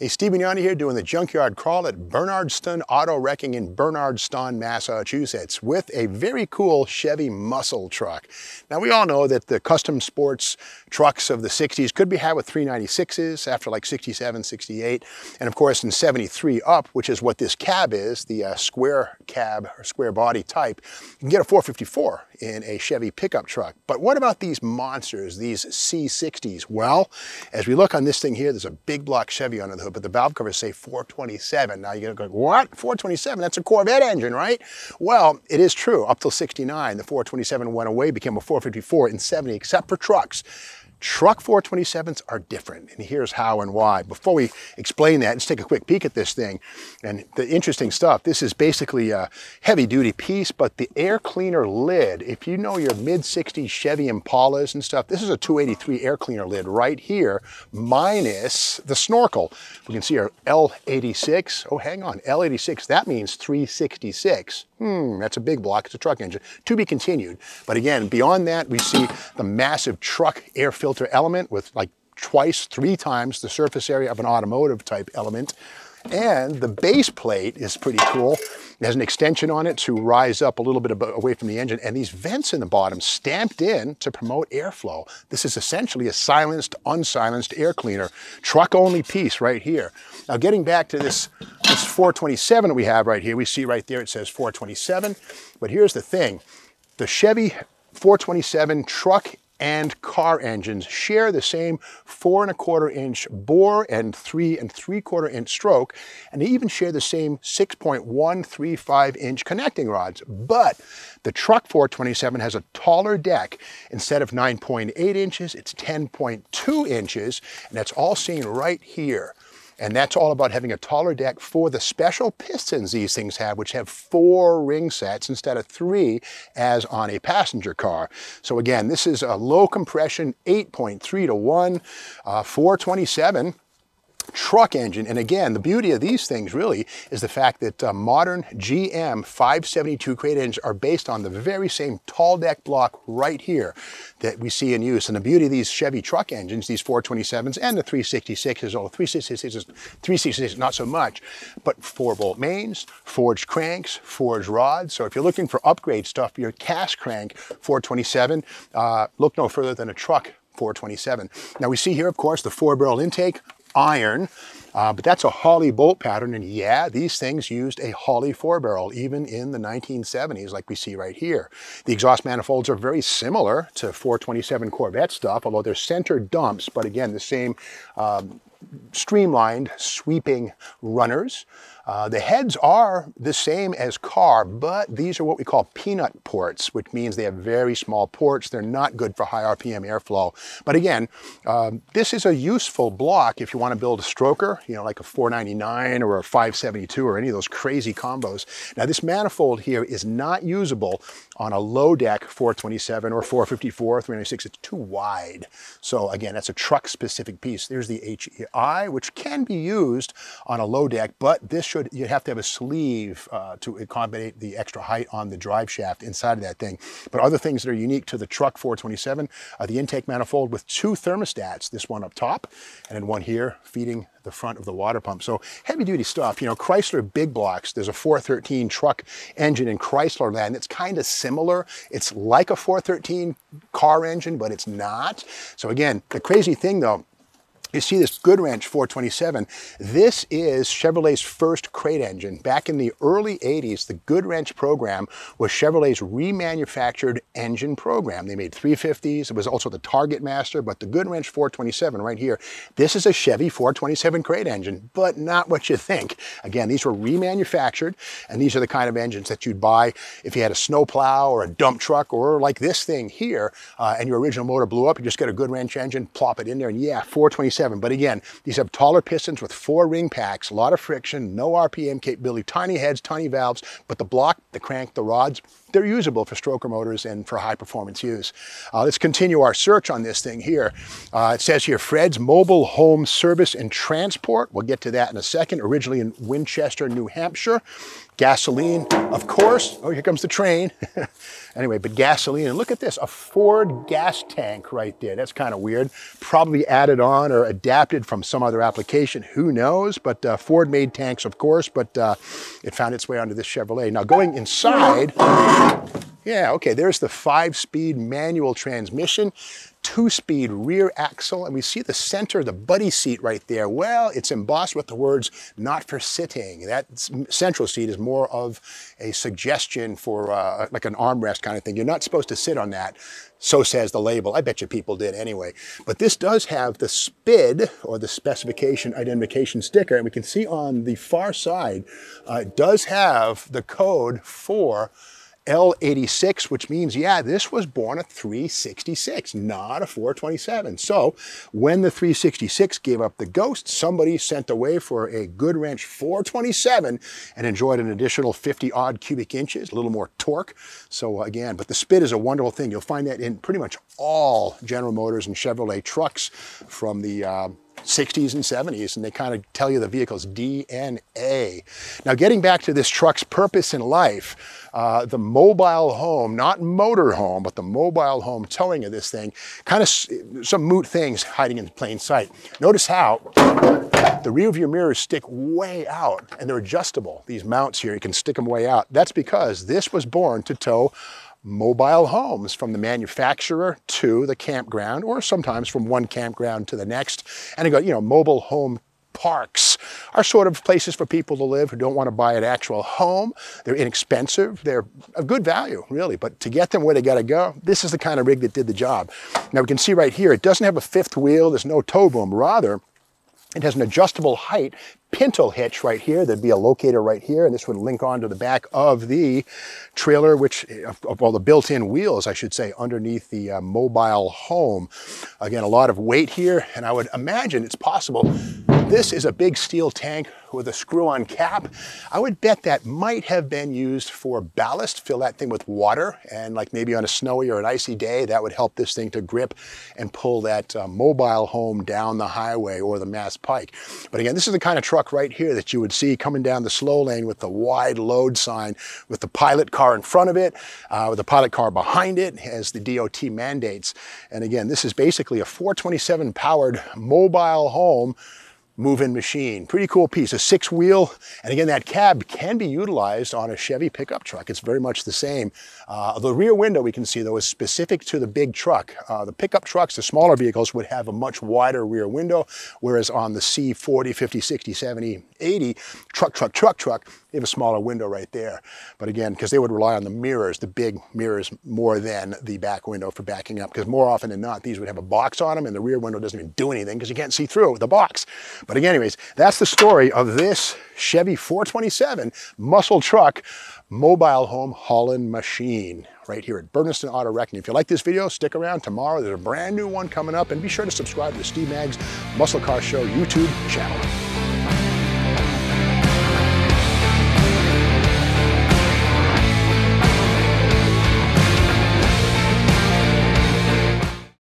Hey, Steve Magnante here doing the Junkyard Crawl at Bernardston Auto Wrecking in Bernardston, Massachusetts with a very cool Chevy muscle truck. Now we all know that the custom sports trucks of the 60s could be had with 396s after like 67, 68, and of course in 73 up, which is what this cab is, the uh, square cab or square body type, you can get a 454 in a Chevy pickup truck. But what about these monsters, these C60s? Well, as we look on this thing here, there's a big block Chevy under the hood, but the valve covers say 427. Now you're gonna go, what? 427, that's a Corvette engine, right? Well, it is true. Up till 69, the 427 went away, became a 454 in 70, except for trucks. Truck 427s are different, and here's how and why. Before we explain that, let's take a quick peek at this thing. And the interesting stuff, this is basically a heavy-duty piece, but the air cleaner lid, if you know your mid-60s Chevy Impalas and stuff, this is a 283 air cleaner lid right here, minus the snorkel. We can see our L86. Oh, hang on, L86, that means 366. Hmm, that's a big block, it's a truck engine. To be continued. But again, beyond that, we see the massive truck air filter filter element with like twice, three times the surface area of an automotive type element. And the base plate is pretty cool. It has an extension on it to rise up a little bit away from the engine and these vents in the bottom stamped in to promote airflow. This is essentially a silenced, unsilenced air cleaner, truck only piece right here. Now getting back to this, this 427 we have right here, we see right there it says 427, but here's the thing. The Chevy 427 truck and car engines share the same four and a quarter inch bore and three and three quarter inch stroke, and they even share the same 6.135 inch connecting rods. But the truck 427 has a taller deck. Instead of 9.8 inches, it's 10.2 inches, and that's all seen right here. And that's all about having a taller deck for the special pistons these things have, which have four ring sets instead of three as on a passenger car. So again, this is a low compression 8.3 to 1, uh, 427 truck engine. And again, the beauty of these things really is the fact that uh, modern GM 572 crate engines are based on the very same tall deck block right here that we see in use. And the beauty of these Chevy truck engines, these 427s and the 366s, although 366s, 366 not so much, but 4 bolt mains, forged cranks, forged rods. So if you're looking for upgrade stuff your cast crank 427, uh, look no further than a truck 427. Now we see here, of course, the four barrel intake, iron, uh, but that's a Holley bolt pattern. And yeah, these things used a Holley four barrel even in the 1970s, like we see right here. The exhaust manifolds are very similar to 427 Corvette stuff, although they're center dumps, but again, the same um, streamlined sweeping runners. Uh, the heads are the same as car, but these are what we call peanut ports, which means they have very small ports. They're not good for high RPM airflow. But again, um, this is a useful block if you want to build a stroker, you know, like a 499 or a 572 or any of those crazy combos. Now this manifold here is not usable on a low deck 427 or 454, 396. It's too wide. So again, that's a truck specific piece. There's the HEI, which can be used on a low deck, but this should should, you have to have a sleeve uh, to accommodate the extra height on the drive shaft inside of that thing. But other things that are unique to the truck 427 are the intake manifold with two thermostats, this one up top and then one here feeding the front of the water pump. So heavy duty stuff, you know, Chrysler big blocks, there's a 413 truck engine in Chrysler land that's kind of similar. It's like a 413 car engine, but it's not. So again, the crazy thing though, you see this Goodwrench 427. This is Chevrolet's first crate engine. Back in the early 80s, the Goodwrench program was Chevrolet's remanufactured engine program. They made 350s. It was also the Target Master, but the Goodwrench 427 right here, this is a Chevy 427 crate engine, but not what you think. Again, these were remanufactured, and these are the kind of engines that you'd buy if you had a snowplow or a dump truck or like this thing here, uh, and your original motor blew up, you just get a Goodwrench engine, plop it in there, and yeah, 427 but again, these have taller pistons with four ring packs, a lot of friction, no RPM capability, tiny heads, tiny valves, but the block, the crank, the rods, they're usable for stroker motors and for high performance use. Uh, let's continue our search on this thing here. Uh, it says here, Fred's Mobile Home Service and Transport. We'll get to that in a second. Originally in Winchester, New Hampshire. Gasoline, of course. Oh, here comes the train. anyway, but gasoline. And look at this, a Ford gas tank right there. That's kind of weird. Probably added on or adapted from some other application. Who knows? But uh, Ford made tanks, of course, but uh, it found its way onto this Chevrolet. Now going inside, yeah, okay, there's the five-speed manual transmission two-speed rear axle, and we see the center, the buddy seat right there. Well, it's embossed with the words, not for sitting. That central seat is more of a suggestion for uh, like an armrest kind of thing. You're not supposed to sit on that. So says the label. I bet you people did anyway. But this does have the SPID, or the specification identification sticker, and we can see on the far side, uh, it does have the code for L86, which means, yeah, this was born a 366, not a 427. So when the 366 gave up the ghost, somebody sent away for a Goodwrench 427 and enjoyed an additional 50 odd cubic inches, a little more torque. So again, but the SPID is a wonderful thing. You'll find that in pretty much all General Motors and Chevrolet trucks from the uh, 60s and 70s, and they kind of tell you the vehicle's DNA. Now, getting back to this truck's purpose in life, uh, the mobile home, not motor home, but the mobile home towing of this thing, kind of some moot things hiding in plain sight. Notice how the rear view mirrors stick way out, and they're adjustable. These mounts here, you can stick them way out. That's because this was born to tow mobile homes from the manufacturer to the campground, or sometimes from one campground to the next. And I go, you know, mobile home parks are sort of places for people to live who don't want to buy an actual home. They're inexpensive. They're of good value, really. But to get them where they got to go, this is the kind of rig that did the job. Now we can see right here, it doesn't have a fifth wheel. There's no tow boom. Rather, it has an adjustable height pintle hitch right here. There'd be a locator right here, and this would link onto the back of the trailer, which, of, all the built-in wheels, I should say, underneath the uh, mobile home. Again, a lot of weight here, and I would imagine it's possible this is a big steel tank with a screw-on cap. I would bet that might have been used for ballast, fill that thing with water, and like maybe on a snowy or an icy day, that would help this thing to grip and pull that uh, mobile home down the highway or the Mass Pike. But again, this is the kind of truck right here that you would see coming down the slow lane with the wide load sign, with the pilot car in front of it, uh, with the pilot car behind it, as the DOT mandates. And again, this is basically a 427 powered mobile home move-in machine. Pretty cool piece, a six wheel. And again, that cab can be utilized on a Chevy pickup truck. It's very much the same. Uh, the rear window we can see though is specific to the big truck. Uh, the pickup trucks, the smaller vehicles would have a much wider rear window, whereas on the C40, 50, 60, 70, 80, truck, truck, truck, truck, they have a smaller window right there. But again, because they would rely on the mirrors, the big mirrors, more than the back window for backing up. Because more often than not, these would have a box on them and the rear window doesn't even do anything because you can't see through the box. But again, anyways, that's the story of this Chevy 427 muscle truck mobile home hauling machine right here at Bernardston Auto Wrecking. If you like this video, stick around. Tomorrow there's a brand new one coming up and be sure to subscribe to the Steve Maggs Muscle Car Show YouTube channel.